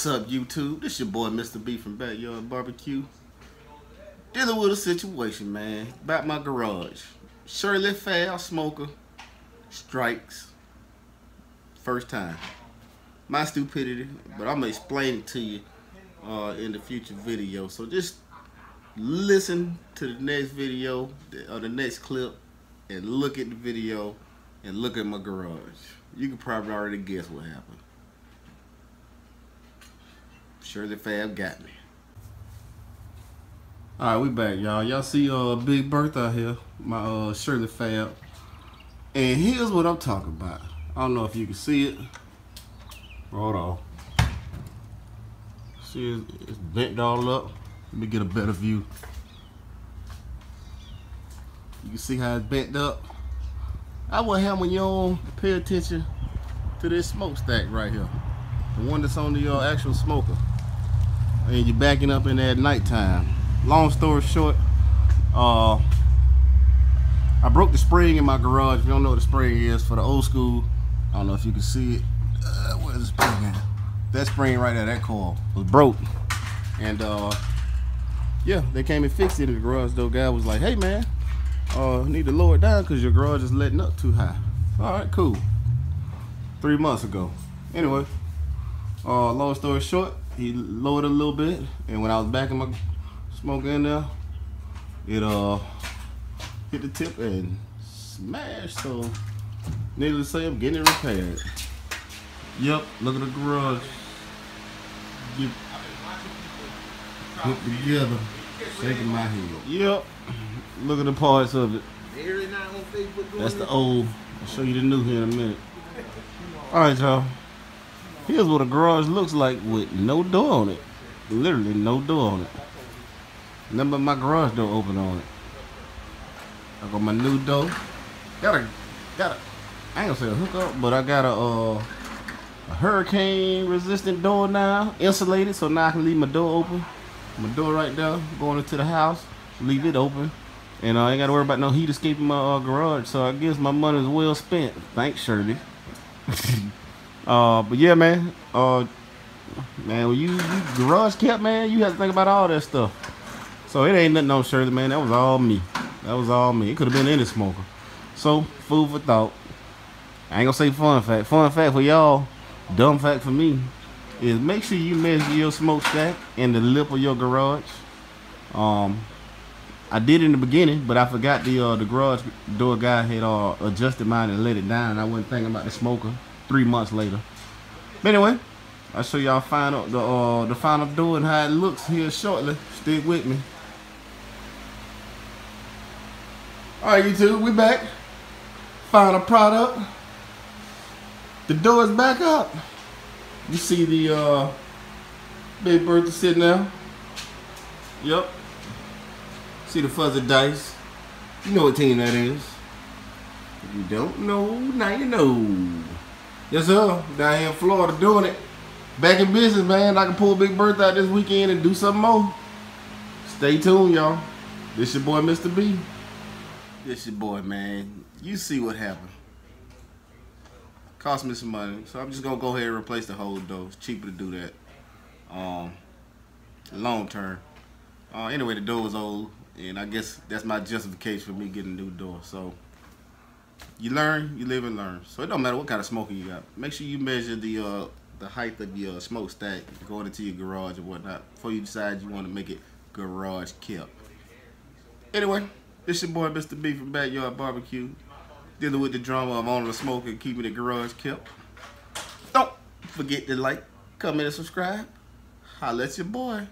What's up, YouTube? This is your boy, Mr. B from Backyard Barbecue. Dealing with a situation, man, about my garage. Shirley Fair Smoker strikes. First time. My stupidity, but I'm gonna explain it to you uh, in the future video. So just listen to the next video or the next clip and look at the video and look at my garage. You can probably already guess what happened. Shirley Fab got me. All right, we back, y'all. Y'all see uh Big Bertha out here, my uh Shirley Fab. And here's what I'm talking about. I don't know if you can see it. Hold on. See, it's, it's bent all up. Let me get a better view. You can see how it's bent up. I would have when don't pay attention to this smokestack right here. The one that's on the uh, actual smoker and you're backing up in there at nighttime. Long story short, uh, I broke the spring in my garage. If you don't know what the spring is for the old school, I don't know if you can see it. Uh, where's the spring at? That spring right there, that coil was broke. And uh, yeah, they came and fixed it in the garage. Though guy was like, "Hey man, uh, need to lower it down because your garage is letting up too high." All right, cool. Three months ago. Anyway, uh, long story short, he lowered a little bit, and when I was backing my smoker in there, it uh hit the tip and smashed. So, needless to say, I'm getting it repaired. Yep, look at the garage. Get, put together, shaking my head. Yep, look at the parts of it. That's the old. I'll show you the new here in a minute. All right, y'all. Here's what a garage looks like with no door on it. Literally no door on it. But my garage door open on it. I got my new door. Got a, got a, I ain't gonna say a hookup, but I got a, uh, a hurricane resistant door now, insulated, so now I can leave my door open. My door right there, going into the house, leave it open. And uh, I ain't gotta worry about no heat escaping my uh, garage, so I guess my money is well spent. Thanks, Shirley. Uh, but yeah, man. Uh, man, when you, you garage kept, man, you have to think about all that stuff. So it ain't nothing on Shirley, man. That was all me. That was all me. It could have been any smoker. So food for thought. I ain't gonna say fun fact. Fun fact for y'all. Dumb fact for me is make sure you measure your smokestack in the lip of your garage. Um, I did in the beginning, but I forgot the uh, the garage door guy had uh, adjusted mine and let it down. I wasn't thinking about the smoker three months later. But anyway, I'll show y'all final the uh, the final door and how it looks here shortly. Stick with me. Alright YouTube, we back. Final product. The door is back up. You see the uh, Big Bertha sitting there. Yep. See the fuzzy dice. You know what team that is. If you don't know, now you know. Yes, sir. Down here in Florida doing it. Back in business, man. I can pull a Big Bertha out this weekend and do something more. Stay tuned, y'all. This your boy, Mr. B. This your boy, man. You see what happened. Cost me some money. So I'm just going to go ahead and replace the whole door. It's cheaper to do that. Um, long term. Uh, anyway, the door was old. And I guess that's my justification for me getting a new door. So you learn, you live and learn. So it don't matter what kind of smoker you got. Make sure you measure the uh, the height of your smokestack going into your garage or whatnot before you decide you want to make it garage kept. Anyway, this your boy Mr. B from Backyard Barbecue. Dealing with the drama of owning a smoker and keeping the garage kept. Don't forget to like, comment, and subscribe. Holla at your boy.